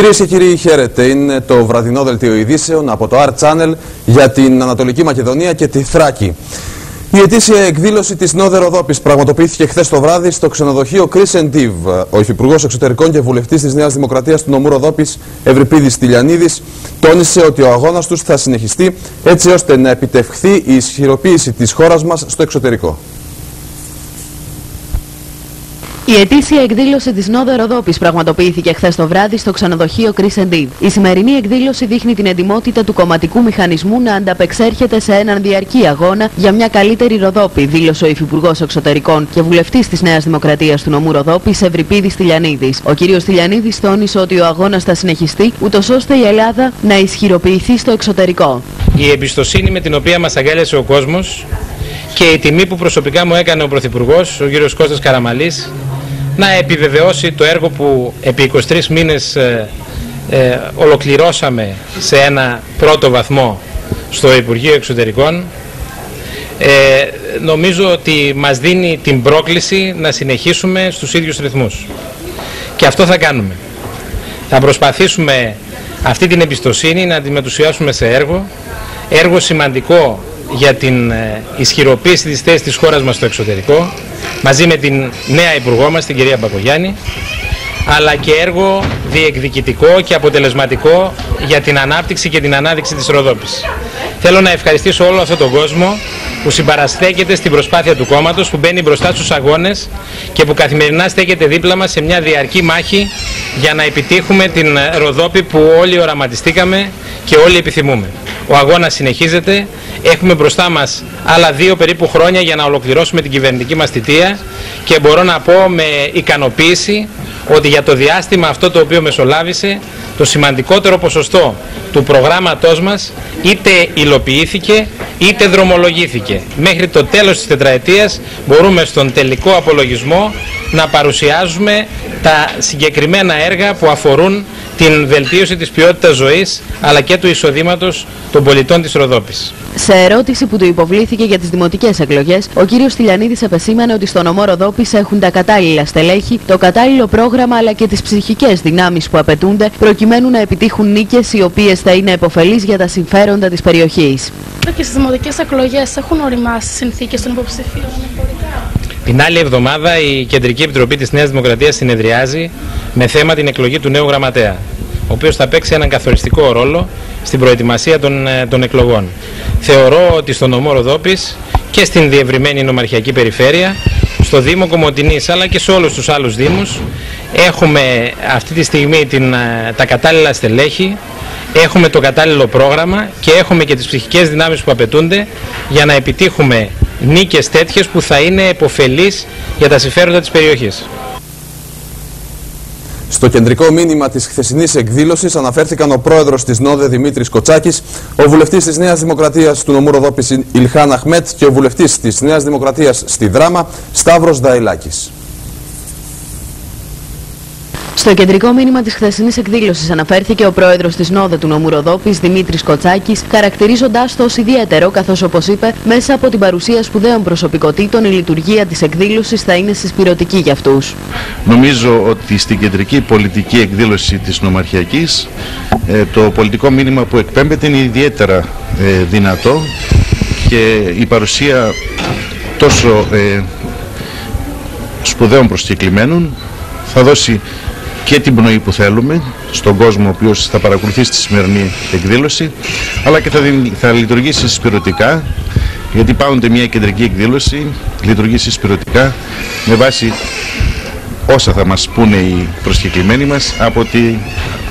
Κυρίες και κύριοι, χαίρετε. Είναι το βραδινό δελτίο ειδήσεων από το Art Channel για την Ανατολική Μακεδονία και τη Θράκη. Η ετήσια εκδήλωση της Νόδε Ροδόπη πραγματοποιήθηκε χθες το βράδυ στο ξενοδοχείο Κρίσεντιβ. Ο Υφυπουργός Εξωτερικών και Βουλευτής της Νέας Δημοκρατίας του νομού Ροδόπη, Ευρυπίδης Τηλιανίδης, τόνισε ότι ο αγώνας τους θα συνεχιστεί έτσι ώστε να επιτευχθεί η ισχυροποίηση της χώρας μας στο εξωτερικό. Η ετήσια εκδήλωση της Νόδε Ροδόπη πραγματοποιήθηκε χθες το βράδυ στο ξενοδοχείο Κρίσεντιβ. Η σημερινή εκδήλωση δείχνει την εντυμότητα του κομματικού μηχανισμού να ανταπεξέρχεται σε έναν διαρκή αγώνα για μια καλύτερη Ροδόπη, δήλωσε ο Υφυπουργός Εξωτερικών και βουλευτής της Νέας Δημοκρατίας του νομού Ροδόπης, Ευρυπίδης Τηλιανίδης. Ο κ. Τηλιανίδης τόνισε ότι ο αγώνας θα συνεχιστεί, ούτως ώστε η Ελλάδα να ισχυροποιηθεί στο εξωτερικό. Η εμπιστοσύνη με την οποία μας αγκάλιασε ο κόσμος και η τιμή που προσωπικά μου έκανε ο Πρωθυπουργός, ο κ. Κώστας Καραμαλής, να επιβεβαιώσει το έργο που επί 23 μήνες ε, ε, ολοκληρώσαμε σε ένα πρώτο βαθμό στο Υπουργείο Εξωτερικών. Ε, νομίζω ότι μας δίνει την πρόκληση να συνεχίσουμε στους ίδιους ρυθμούς. Και αυτό θα κάνουμε. Θα προσπαθήσουμε αυτή την εμπιστοσύνη να τη μετουσιάσουμε σε έργο έργο σημαντικό για την ε, ισχυροποίηση της θέσης της χώρας μας στο εξωτερικό μαζί με την νέα Υπουργό μας, την κυρία Μπακογιάννη αλλά και έργο διεκδικητικό και αποτελεσματικό για την ανάπτυξη και την ανάδειξη της Ροδόπης. Θέλω να ευχαριστήσω όλο αυτόν τον κόσμο που συμπαραστέκεται στην προσπάθεια του κόμματος, που μπαίνει μπροστά στους αγώνες και που καθημερινά στέκεται δίπλα μας σε μια διαρκή μάχη για να επιτύχουμε την Ροδόπη που όλοι οραματιστήκαμε και όλοι επιθυμούμε. Ο αγώνας συνεχίζεται, έχουμε μπροστά μας άλλα δύο περίπου χρόνια για να ολοκληρώσουμε την κυβερνητική μας θητεία και μπορώ να πω με ικανοποίηση ότι για το διάστημα αυτό το οποίο μεσολάβησε το σημαντικότερο ποσοστό του προγράμματός μας είτε υλοποιήθηκε είτε δρομολογήθηκε. Μέχρι το τέλος της τετραετίας μπορούμε στον τελικό απολογισμό να παρουσιάζουμε τα συγκεκριμένα έργα που αφορούν την βελτίωση της ποιότητας ζωής αλλά και του εισοδήματος των πολιτών της Ροδόπης. Σε ερώτηση που του υποβλήθηκε για τις δημοτικές εκλογές, ο κύριος Τηλιανίδης επεσήμανε ότι στο νομό Ροδόπης έχουν τα κατάλληλα στελέχη, το κατάλληλο πρόγραμμα αλλά και τις ψυχικές δυνάμεις που απαιτούνται προκειμένου να επιτύχουν νίκες οι οποίες θα είναι επωφελείς για τα συμφέροντα της περιοχής. Και στις δημοτικές εκλογές έχουν οριμάσει συνθήκες των υποψηφίων την άλλη εβδομάδα η Κεντρική Επιτροπή της Νέας Δημοκρατίας συνεδριάζει με θέμα την εκλογή του νέου γραμματέα, ο οποίος θα παίξει έναν καθοριστικό ρόλο στην προετοιμασία των, ε, των εκλογών. Θεωρώ ότι στον νομό Ροδόπης και στην διευρυμένη νομαρχιακή περιφέρεια, στο Δήμο Κομωτινής αλλά και σε όλους τους άλλους Δήμους έχουμε αυτή τη στιγμή την, ε, τα κατάλληλα στελέχη, έχουμε το κατάλληλο πρόγραμμα και έχουμε και τις ψυχικές δυνάμεις που απαιτούνται για να επιτύχουμε νίκες τέτοιες που θα είναι επωφελείς για τα συμφέροντα της περιοχής. Στο κεντρικό μήνυμα της χθεσινής εκδήλωσης αναφέρθηκαν ο πρόεδρος της ΝΟΔΕ Δημήτρης Κοτσάκης, ο βουλευτής της Νέας Δημοκρατίας του νομού Ροδόπης Ιλχάν Αχμέτ και ο βουλευτής της Νέας Δημοκρατίας στη Δράμα Σταύρος Δαϊλάκης. Στο κεντρικό μήνυμα της χθεσινής εκδήλωσης αναφέρθηκε ο πρόεδρος της Νόδε του νομού Ροδόπη, Δημήτρης Κοτσάκης, χαρακτηρίζοντάς το ως ιδιαίτερο, καθώς όπως είπε, μέσα από την παρουσία σπουδαίων προσωπικότητων η λειτουργία της εκδήλωσης θα είναι συσπηρωτική για αυτούς. Νομίζω ότι στην κεντρική πολιτική εκδήλωση της Νομαρχιακής ε, το πολιτικό μήνυμα που εκπέμπεται είναι ιδιαίτερα ε, δυνατό και η παρουσία τόσο ε, σπουδαίων προσκεκλημένων θα δώσει και την πνοή που θέλουμε στον κόσμο ο οποίος θα παρακολουθήσει τη σημερινή εκδήλωση αλλά και θα, θα λειτουργήσει συσπηρωτικά γιατί πάονται μια κεντρική εκδήλωση λειτουργεί συσπηρωτικά με βάση όσα θα μας πούνε οι προσκεκλημένοι μας από τη,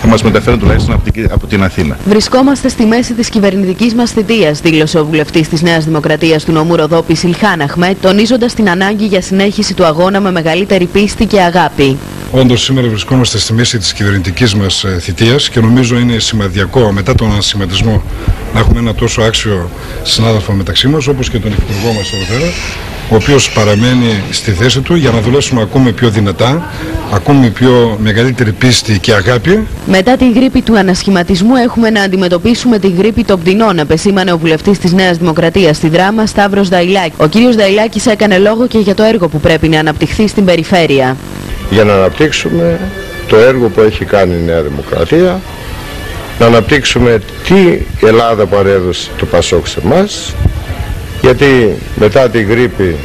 θα μας μεταφέρουν τουλάχιστον από την, από την Αθήνα. Βρισκόμαστε στη μέση της κυβερνητικής μας θητείας, δήλωσε ο βουλευτής της Νέας Δημοκρατίας του νομού Ροδόπης Σιλχάν Αχμέτ, τονίζοντας την ανάγκη για συνέχιση του αγώνα με μεγαλύτερη πίστη και αγάπη. Όντως, σήμερα βρισκόμαστε στη μέση της κυβερνητικής μας ε, θητείας και νομίζω είναι σημαντικό μετά τον ανασχηματισμό να έχουμε ένα τόσο άξιο συνάδελφο μεταξύ μας, όπως και τον Υπουργό μας εδώ πέρα, ο οποίος παραμένει στη θέση του για να δουλέψουμε ακόμη πιο δυνατά, ακόμη πιο μεγαλύτερη πίστη και αγάπη. Μετά τη γρήπη του ανασχηματισμού, έχουμε να αντιμετωπίσουμε τη γρήπη των πτηνών, επεσήμανε ο βουλευτής της Νέας Δημοκρατίας στη δράμα Σταύρος Δαϊλάκη. Ο κ. Δαϊλάκης έκανε λόγο και για το έργο που πρέπει να αναπτυχθεί στην περιφέρεια για να αναπτύξουμε το έργο που έχει κάνει η Νέα Δημοκρατία, να αναπτύξουμε τι Ελλάδα παρέδωσε το Πασόκ σε εμάς, γιατί μετά τη γρήπη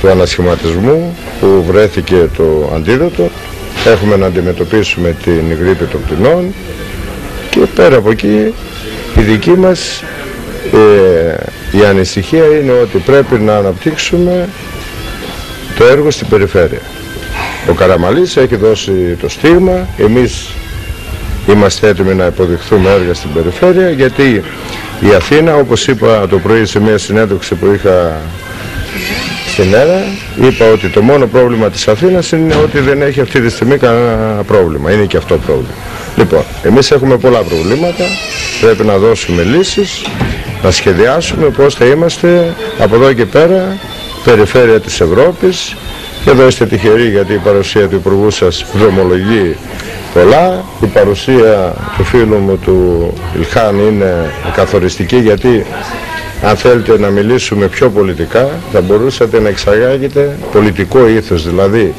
του ανασχηματισμού που βρέθηκε το αντίδοτο, έχουμε να αντιμετωπίσουμε την γρήπη των πτηνών και πέρα από εκεί η δική μας ε, η ανησυχία είναι ότι πρέπει να αναπτύξουμε το έργο στην περιφέρεια. Ο Καραμαλής έχει δώσει το στίγμα, εμείς είμαστε έτοιμοι να υποδειχθούμε έργα στην περιφέρεια γιατί η Αθήνα όπως είπα το πρωί σε μια συνέντευξη που είχα στην ΕΡΑ είπα ότι το μόνο πρόβλημα της Αθήνας είναι ότι δεν έχει αυτή τη στιγμή κανένα πρόβλημα. Είναι και αυτό πρόβλημα. Λοιπόν, εμείς έχουμε πολλά προβλήματα, πρέπει να δώσουμε λύσεις, να σχεδιάσουμε πώς θα είμαστε από εδώ και πέρα περιφέρεια της Ευρώπης και εδώ είστε τυχεροί γιατί η παρουσία του Υπουργού σας δρομολογεί πολλά. Η παρουσία του φίλου μου του Ιλχάν είναι καθοριστική γιατί αν θέλετε να μιλήσουμε πιο πολιτικά θα μπορούσατε να εξαγάγετε πολιτικό ήθος δηλαδή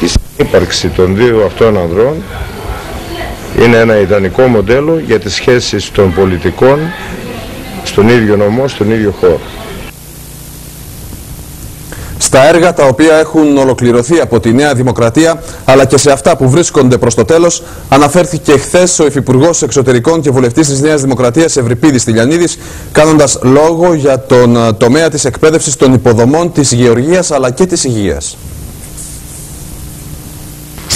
η ύπαρξη των δύο αυτών ανδρών είναι ένα ιδανικό μοντέλο για τις σχέσεις των πολιτικών στον ίδιο νομό, στον ίδιο χώρο. Στα έργα τα οποία έχουν ολοκληρωθεί από τη Νέα Δημοκρατία αλλά και σε αυτά που βρίσκονται προς το τέλος αναφέρθηκε χθες ο Υφυπουργός Εξωτερικών και Βουλευτής της Νέας Δημοκρατίας Ευρυπίδης Τηλιανίδης κάνοντας λόγο για τον ε, τομέα της εκπαίδευσης των υποδομών της γεωργίας αλλά και της υγείας.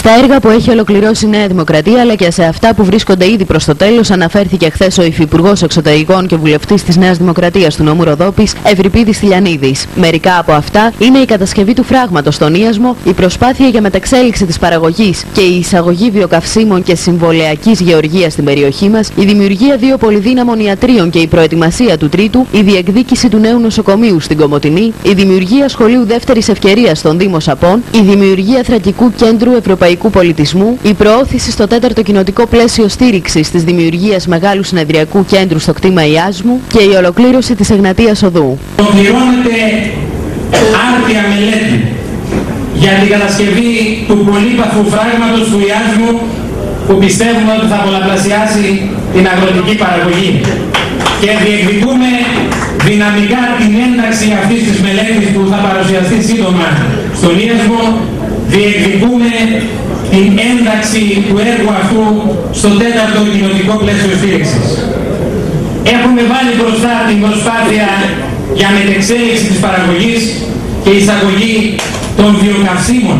Στα έργα που έχει ολοκληρώσει η Νέα Δημοκρατία αλλά και σε αυτά που βρίσκονται ήδη προς το τέλος, αναφέρθηκε χθες ο Υφυπουργός Εξωτερικών και Βουλευτής της Νέας Δημοκρατίας του νόμου Ροδόπη, Ευρυπίδη Τηλιανίδη. Μερικά από αυτά είναι η κατασκευή του φράγματος στον Ίασμο, η προσπάθεια για μεταξέλιξη της παραγωγής και η εισαγωγή βιοκαυσίμων και συμβολεακή γεωργίας στην περιοχή μας, η δημιουργία δύο πολυδύναμων ιατρίων και η προετοιμασία του τρίτου, η διεκδίκηση του νέου νοσοκομείου στην Κομωτινή, η δημιουργία σχολείου δεύτερης ευκαιρίας στον Δήμο Σαπών, η δημιουργία θρακικού κέντρου Ευρωπαϊκού ευρωπαϊκού πολιτισμού, η προώθηση στο τέταρτο κοινοτικό πλαίσιο στήριξης της δημιουργίας μεγάλου συνεδριακού κέντρου στο κτήμα Ιάσμου και η ολοκλήρωση της Εγνατίας Οδού. Ολοκληρώνεται άρτια μελέτη για την κατασκευή του πολύπαθου φράγματος του Ιάσμου που πιστεύουμε ότι θα πολλαπλασιάσει την αγροτική παραγωγή. Και διεκδικούμε δυναμικά την ένταξη αυτής της μελέτης που θα παρουσιαστεί σύντομα στον Ιάσμο, διεκδικούμε την ένταξη του έργου αυτού στο τέταρτο κοινωνικό πλαίσιο στήριξης. Έχουμε βάλει μπροστά την προσπάθεια για μετεξέλιξη της παραγωγής και εισαγωγή των βιοκαυσίμων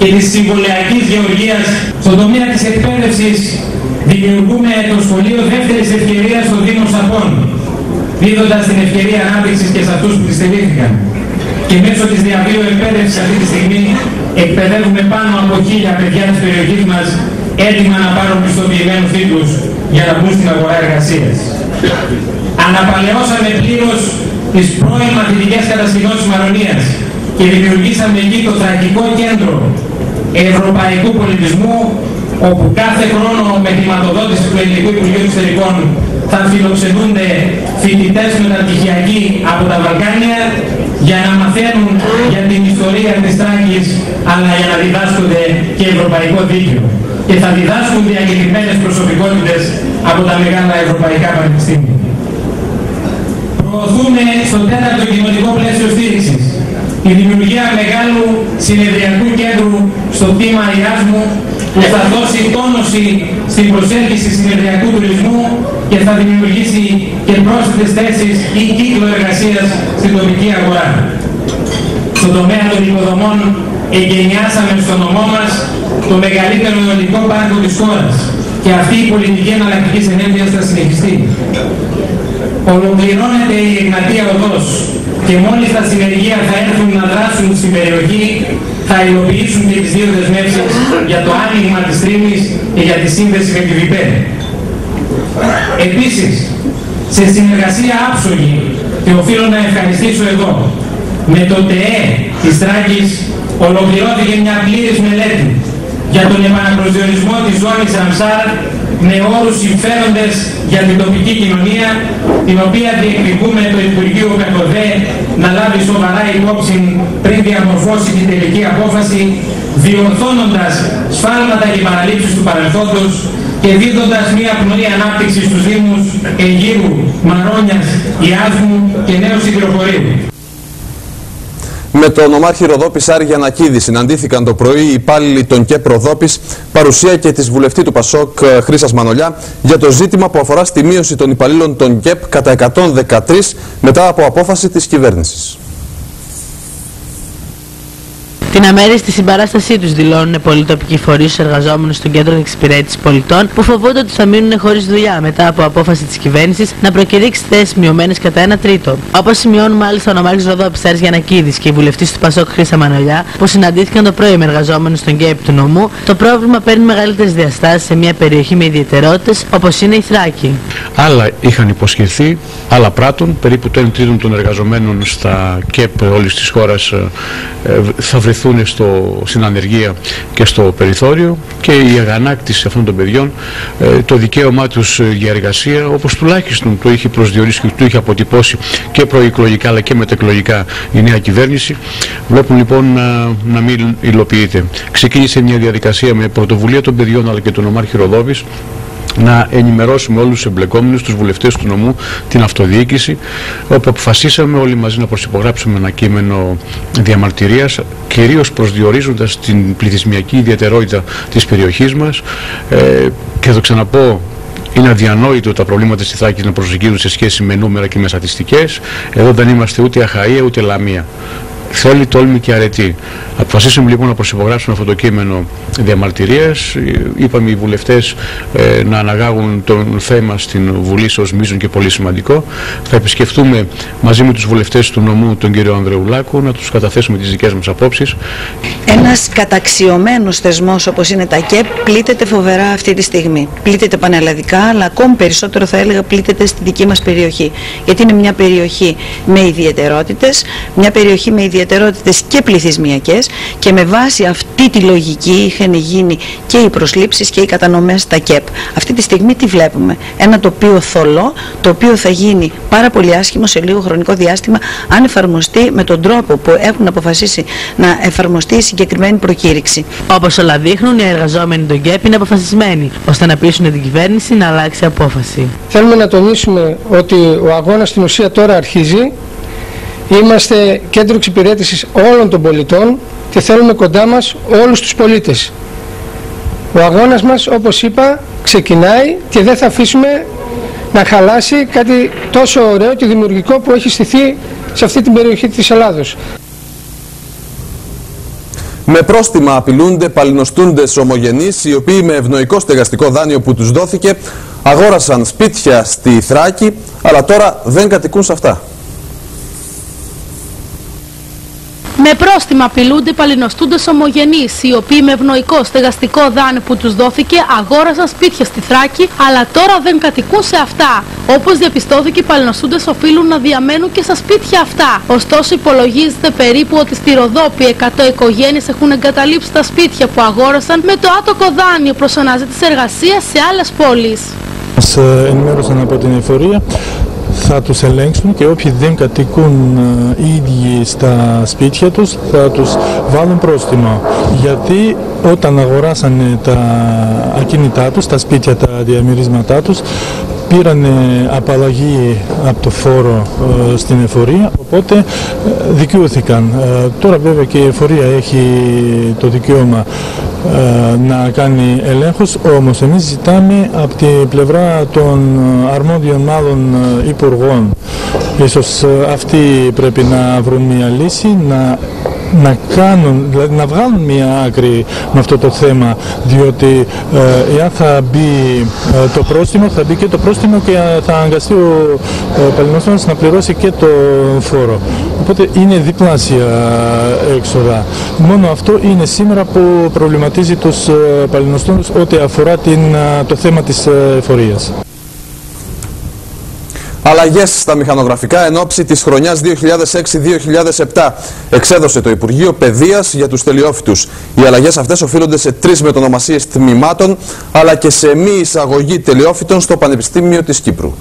και της συμβολιακής γεωργίας στον τομέα της εκπαίδευσης δημιουργούμε το σχολείο δεύτερης ευκαιρίας στο Δήμο Σαπών δίδοντας την ευκαιρία ανάπτυξης και σε αυτούς που τη στηρίχθηκαν. Και μέσω της διαβίου εκπαίδευσης αυτή τη στιγμή εκπαιδεύουμε πάνω από χίλια παιδιά της περιοχής μας έτοιμα να πάρουν πιστοποιημένους τίτλους για να μπουν στην αγορά εργασίας. Αναπαλαιώσαμε πλήρως τις πρώην μαθητικές κατασκηνώσεις Μαρονίας και δημιουργήσαμε εκεί το Θρακικό Κέντρο Ευρωπαϊκού Πολιτισμού όπου κάθε χρόνο με χρηματοδότηση του Ελληνικού Υπουργείου Εξωτερικών θα φιλοξενούνται φοιτητές μεταπτυχιακοί από τα Βαλκάνια για να μαθαίνουν για την ιστορία της Τράκης αλλά για να διδάσκονται και ευρωπαϊκό δίκαιο και θα διδάσκουν διακεκριμένες προσωπικότητες από τα μεγάλα ευρωπαϊκά πανεπιστήμια. Προωθούμε στο τέταρτο κοινωνικό πλαίσιο στήριξης η δημιουργία μεγάλου συνεδριακού κέντρου στο κτήμα Ιάσμου που θα δώσει τόνωση στην προσέλκυση συνεδριακού τουρισμού και θα δημιουργήσει και πρόσθετες θέσεις ή κύκλο εργασίας στην τοπική αγορά. Στον τομέα των υποδομών εγκαινιάσαμε στο νομό μας το μεγαλύτερο αιωλικό πάρκο της χώρας και αυτή η πολιτική εναλλακτικής ενέργειας θα συνεχιστεί. Ολοκληρώνεται η Εγνατία Οδός και μόλις τα συνεργεία θα έρθουν να δράσουν στην περιοχή θα υλοποιήσουν και τις δύο δεσμεύσεις για το άνοιγμα της τρίμης και για τη σύνδεση με τη ΒΙΠΕ. Επίσης, σε συνεργασία άψογη και οφείλω να ευχαριστήσω εδώ με το ΤΕΕ της Τράκης ολοκληρώθηκε μια πλήρης μελέτη για τον επαναπροσδιορισμό της ζώνης Αμσάρ με όρους συμφέροντες για την τοπική κοινωνία, την οποία διεκδικούμε το Υπουργείο Κακοδέ να λάβει σοβαρά υπόψη πριν διαμορφώσει την τελική απόφαση, διορθώνοντας σφάλματα και παραλήψεις του παρελθόντος και δίδοντας μια πνοή ανάπτυξης στους Δήμους Αιγύρου, Μαρόνιας, Ιάσμου και Νέου Σιδηροχωρίου. Με τον Ομάρχη Ροδόπης Άρη Γιανακίδης συναντήθηκαν το πρωί οι υπάλληλοι των ΚΕΠ Ροδόπης, παρουσία και της βουλευτή του Πασόκ Χρήσας Μανολιά, για το ζήτημα που αφορά στη μείωση των υπαλλήλων των ΚΕΠ κατά 113 μετά από απόφαση της κυβέρνησης. Την αμέριστη συμπαράστασή τους δηλώνουν πολλοί τοπικοί φορείς στους εργαζόμενους των κέντρων εξυπηρέτησης πολιτών που φοβούνται ότι θα μείνουν χωρίς δουλειά μετά από απόφαση της κυβέρνησης να προκηρύξει θέσεις μειωμένες κατά ένα τρίτο. Όπως σημειώνουν μάλιστα ο Νομάρχη Ροδόπη Άρη Γιανακίδης και η βουλευτής του Πασόκ Χρήσα Μανολιά που συναντήθηκαν το πρωί με εργαζόμενους των ΚΕΠ του νομού, το πρόβλημα παίρνει μεγαλύτερες διαστάσεις σε μια περιοχή με ιδιαιτερότητες όπως είναι η Θράκη. Άλλα είχαν υποσχεθεί, άλλα πράττουν. Περίπου το 1 τρίτο των εργαζομένων στα ΚΕΠ όλης της χώρας ε, θα βρεθούν βρεθούν στο, στην ανεργία και στο περιθώριο και η αγανάκτηση αυτών των παιδιών, ε, το δικαίωμά τους ε, για εργασία, όπως τουλάχιστον το είχε προσδιορίσει και το είχε αποτυπώσει και προεκλογικά αλλά και μετεκλογικά η νέα κυβέρνηση, βλέπουν λοιπόν να, να μην υλοποιείται. Ξεκίνησε μια διαδικασία με πρωτοβουλία των παιδιών αλλά και του Ομάρχη Ροδόβης να ενημερώσουμε όλους τους εμπλεκόμενους, τους βουλευτές του νομού, την αυτοδιοίκηση, όπου αποφασίσαμε όλοι μαζί να προσυπογράψουμε ένα κείμενο διαμαρτυρίας, κυρίως προσδιορίζοντας την πληθυσμιακή ιδιαιτερότητα της περιοχής μας ε, και θα το ξαναπώ είναι αδιανόητο τα προβλήματα στη Θράκη να προσεγγίζουν σε σχέση με νούμερα και με στατιστικές. Εδώ δεν είμαστε ούτε Αχαΐα ούτε Λαμία θέλει τόλμη και αρετή. Αποφασίσαμε λοιπόν να προσυπογράψουμε αυτό το κείμενο διαμαρτυρίας. Είπαμε οι βουλευτές ε, να αναγάγουν το θέμα στην Βουλή ως μείζον και πολύ σημαντικό. Θα επισκεφτούμε μαζί με τους βουλευτές του νομού τον κύριο Ανδρεουλάκου να τους καταθέσουμε τις δικές μας απόψεις. Ένας καταξιωμένος θεσμός όπως είναι τα ΚΕΠ πλήττεται φοβερά αυτή τη στιγμή. Πλήττεται πανελλαδικά αλλά ακόμη περισσότερο θα έλεγα πλήττεται στη δική μας περιοχή. Γιατί είναι μια περιοχή με ιδιαιτερότητες, μια περιοχή με ιδιαιτερότητες ιδιαιτερότητες και πληθυσμιακές και με βάση αυτή τη λογική είχαν γίνει και οι προσλήψεις και οι κατανομές στα ΚΕΠ. Αυτή τη στιγμή τι βλέπουμε; Ένα τοπίο θολό, το οποίο θα γίνει πάρα πολύ άσχημο σε λίγο χρονικό διάστημα αν εφαρμοστεί με τον τρόπο που έχουν αποφασίσει να εφαρμοστεί η συγκεκριμένη προκήρυξη. Όπως όλα δείχνουν, οι εργαζόμενοι των ΚΕΠ είναι αποφασισμένοι ώστε να πείσουν την κυβέρνηση να αλλάξει απόφαση. Θέλουμε να τονίσουμε ότι ο αγώνας στην ουσία τώρα αρχίζει Είμαστε κέντρο εξυπηρέτησης όλων των πολιτών και θέλουμε κοντά μας όλους τους πολίτες. Ο αγώνας μας, όπως είπα, ξεκινάει και δεν θα αφήσουμε να χαλάσει κάτι τόσο ωραίο και δημιουργικό που έχει στηθεί σε αυτή την περιοχή της Ελλάδος. Με πρόστιμα απειλούνται παλινοστούντες ομογενείς οι οποίοι με ευνοϊκό στεγαστικό δάνειο που τους δόθηκε αγόρασαν σπίτια στη Θράκη αλλά τώρα δεν κατοικούν σε αυτά. Με πρόστιμα απειλούνται παλινοστούντες ομογενείς, οι οποίοι με ευνοϊκό στεγαστικό δάνειο που τους δόθηκε αγόρασαν σπίτια στη Θράκη, αλλά τώρα δεν κατοικούν σε αυτά. Όπως διαπιστώθηκε, οι παλινοστούντες οφείλουν να διαμένουν και στα σπίτια αυτά. Ωστόσο, υπολογίζεται περίπου ότι στη Ροδόπη 100 οικογένειες έχουν εγκαταλείψει τα σπίτια που αγόρασαν με το άτοκο δάνειο προς αναζήτηση εργασίας σε άλλες πόλεις. Μας ε, ενημέρωσαν από την εφορία θα τους ελέγξουν και όποιοι δεν κατοικούν οι ε, ίδιοι στα σπίτια τους θα τους βάλουν πρόστιμο. Γιατί όταν αγοράσανε τα ακίνητά τους, τα σπίτια, τα διαμερίσματά τους, πήραν απαλλαγή από το φόρο ε, στην εφορία, οπότε ε, δικαιούθηκαν. Τώρα βέβαια και η εφορία έχει το δικαίωμα να κάνει ελέγχους, όμως εμείς ζητάμε από την πλευρά των αρμόδιων μάλλον υπουργών. Ίσως αυτοί πρέπει να βρουν μια λύση, να να κάνουν, δηλαδή να βγάλουν μια άκρη με αυτό το θέμα διότι ε, εάν θα μπει ε, το πρόστιμο θα μπει και το πρόστιμο και θα αναγκαστεί ο ε, να πληρώσει και το φόρο. Οπότε είναι διπλάσια έξοδα. Μόνο αυτό είναι σήμερα που προβληματίζει τους ε, παλαινοστόνους ό,τι αφορά την, ε, το θέμα της εφορίας. Αλλαγές στα μηχανογραφικά εν ώψη της χρονιάς 2006-2007 εξέδωσε το Υπουργείο Παιδείας για τους τελειόφυτου. Οι αλλαγές αυτές οφείλονται σε τρεις μετονομασίες τμήματων αλλά και σε μη εισαγωγή τελειόφυτων στο Πανεπιστήμιο της Κύπρου.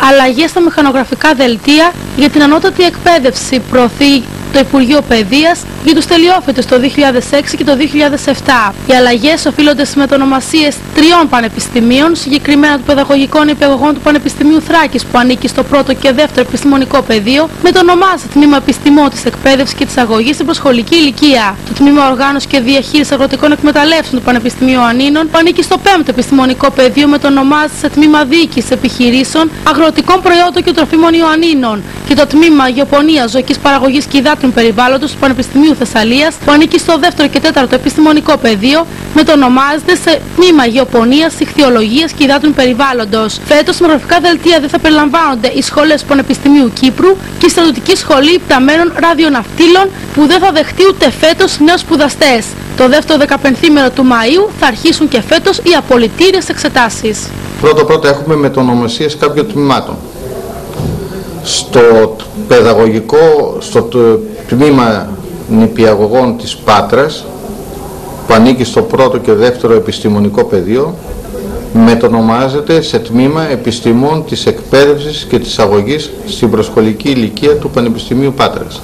αλλαγές στα μηχανογραφικά δελτία για την ανώτατη εκπαίδευση προωθεί το Υπουργείο Παιδείας για τους τελειόφοιτες το 2006 και το 2007. Οι αλλαγές οφείλονται στις μετονομασίες τριών πανεπιστημίων, συγκεκριμένα του Παιδαγωγικών Υπηαγωγών του Πανεπιστημίου Θράκης που ανήκει στο πρώτο και δεύτερο επιστημονικό πεδίο, μετονομάζεται Τμήμα Επιστημών της Εκπαίδευσης και της Αγωγής στην προσχολική ηλικία. Το Τμήμα Οργάνωσης και Διαχείρισης Αγροτικών Εκμεταλλεύσεων του Πανεπιστημίου Ανίνων που ανήκει στο πέμπτο επιστημονικό πεδίο μετονομάζεται σε Τμήμα Διοίκησης Επιχειρήσεων Αγροτικών Προϊόντων και Τροφίμων Ιωαννίνων και το Τμήμα Γεωπονίας Ζωικής Παραγωγής και Υδάτων Περιβάλλοντος του Πανεπιστημίου Θεσσαλίας που ανήκει στο δεύτερο και τέταρτο επιστημονικό πεδίο μετονομάζεται σε Τμήμα Γεωπονίας, Ιχθυολογίας και Υδάτων Περιβάλλοντος. Φέτος, στα γραφικά δελτία δεν θα περιλαμβάνονται οι σχολές του Πανεπιστημίου Κύπρου και η Στρατιωτική Σχολή Υπταμένων Ραδιοναυτήλων που δεν θα δεχτεί ούτε φέτος νέους σπουδαστές. Το δεύτερο 15 του Μαΐου θα αρχίσουν και φέτος οι απολυτήριες εξετάσεις. Πρώτο πρώτο έχουμε μετονομασίες κάποιων τμήματων. Στο παιδαγωγικό, στο τμήμα νηπιαγωγών της Πάτρας που ανήκει στο πρώτο και δεύτερο επιστημονικό πεδίο μετονομάζεται σε τμήμα επιστημών της εκπαίδευσης και της αγωγής στην προσχολική ηλικία του Πανεπιστημίου Πάτρας.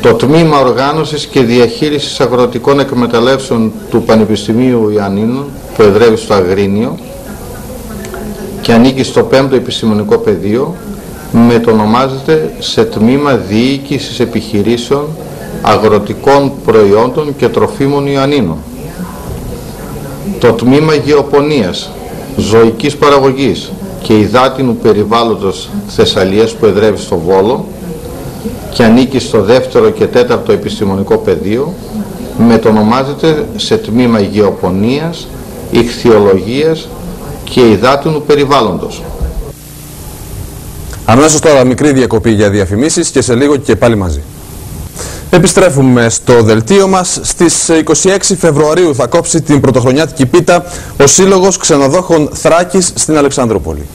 Το τμήμα οργάνωσης και διαχείρισης αγροτικών εκμεταλλεύσεων του Πανεπιστημίου Ιαννίνων που εδρεύει στο Αγρίνιο και ανήκει στο 5ο επιστημονικό πεδίο μετονομάζεται σε τμήμα διοίκησης επιχειρήσεων αγροτικών προϊόντων και τροφίμων Ιωαννίνων. Το τμήμα γεωπονίας, ζωικής παραγωγής και υδάτινου περιβάλλοντος Θεσσαλίας που εδρεύει στο Βόλο και ανήκει στο δεύτερο και τέταρτο επιστημονικό πεδίο μετονομάζεται σε τμήμα γεωπονίας, ηχθειολογίας και υδάτινου περιβάλλοντος. Αμέσως τώρα μικρή διακοπή για διαφημίσεις και σε λίγο και πάλι μαζί. Επιστρέφουμε στο δελτίο μας. Στις 26 Φεβρουαρίου θα κόψει την πρωτοχρονιάτικη πίτα ο Σύλλογος Ξενοδόχων Θράκης στην Αλεξανδρούπολη.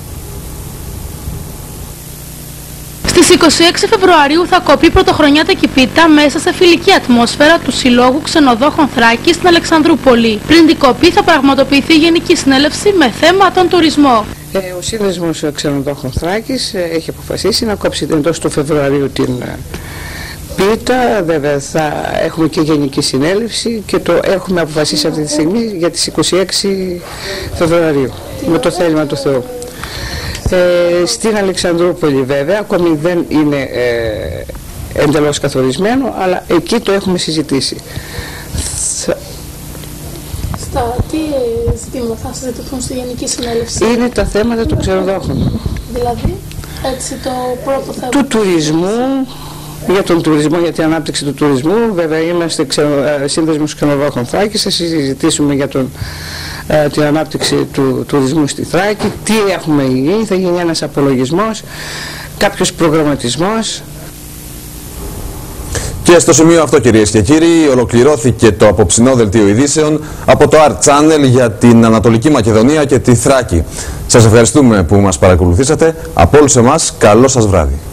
Στις 26 Φεβρουαρίου θα κοπεί πρωτοχρονιάτικη πίτα μέσα σε φιλική ατμόσφαιρα του Συλλόγου Ξενοδόχων Θράκης στην Αλεξανδρούπολη. Πριν την κοπή θα πραγματοποιηθεί Γενική Συνέλευση με θέμα τον τουρισμό. Ε, ο Σύνδεσμος Ξενοδόχων Θράκης ε, έχει αποφασίσει να κόψει εντός του Φεβρουαρίου την ε, πίτα, βέβαια θα έχουμε και γενική συνέλευση και το έχουμε αποφασίσει αυτή τη στιγμή για τις 26 Φεβρουαρίου με το θέλημα του Θεού. Ε, στην Αλεξανδρούπολη βέβαια ακόμη δεν είναι ε, εντελώς καθορισμένο αλλά εκεί το έχουμε συζητήσει. Στα τι ζητήματα θα συζητηθούν στη Γενική Συνέλευση; Είναι τα θέματα των ξενοδόχων. Δηλαδή, έτσι το πρώτο θέμα. Του τουρισμού, για τον τουρισμό, για την ανάπτυξη του τουρισμού. Βέβαια είμαστε ξενο, ε, σύνδεσμος ξενοδόχων Θράκης, θα συζητήσουμε για τον, ε, την ανάπτυξη του τουρισμού στη Θράκη, τι έχουμε γίνει, θα γίνει ένας απολογισμός, κάποιος προγραμματισμός, και στο σημείο αυτό κυρίες και κύριοι ολοκληρώθηκε το απόψινό δελτίο ειδήσεων από το Art Channel για την Ανατολική Μακεδονία και τη Θράκη. Σας ευχαριστούμε που μας παρακολουθήσατε. Από όλους εμάς καλό σας βράδυ.